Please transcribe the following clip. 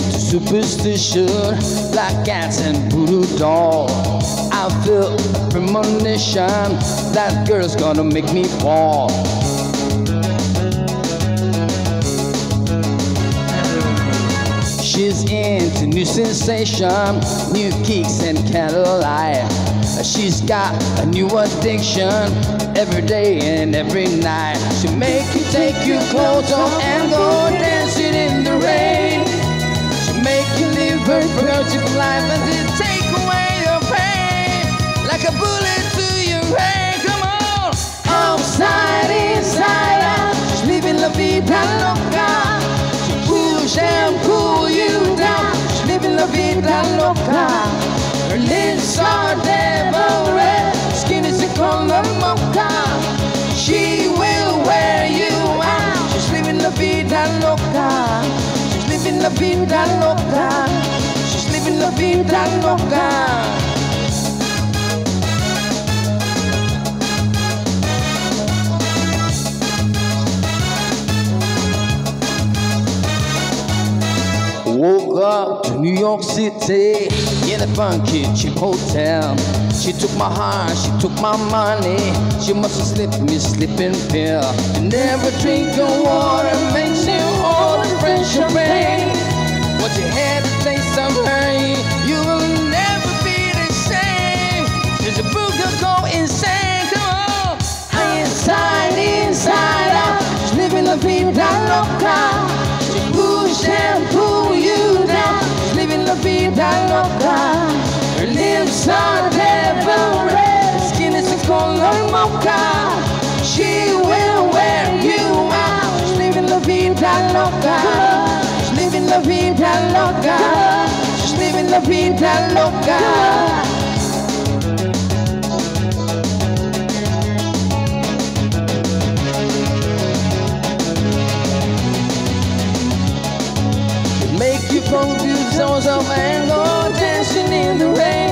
superstition like cats and voodoo dolls. I feel premonition that girl's gonna make me fall. She's into new sensation, new kicks and candlelight. She's got a new addiction every day and every night. She'll make you take your clothes off and go live her beautiful life and she'll take away your pain like a bullet to your brain. Come on, outside, inside out, living la vida loca. She push and pull you down. Living la vida loca. Her lips are devil red, skin is the color mocha. She will wear you out. She's living la vida loca. She's living la vida loca. Loca. Woke up to New York City in a funky cheap hotel. She took my heart, she took my money. She must have slipped me sleeping pill. You never drink your water, makes you all fresh champagne. Once La vida loca. She push and pull you down. Living la vida. Her lips are devil red. Skin is a color mocha. She will wear you out. Living la vida loca. Living la vida loca. Living la vida loca. Songs of anger dancing in the rain.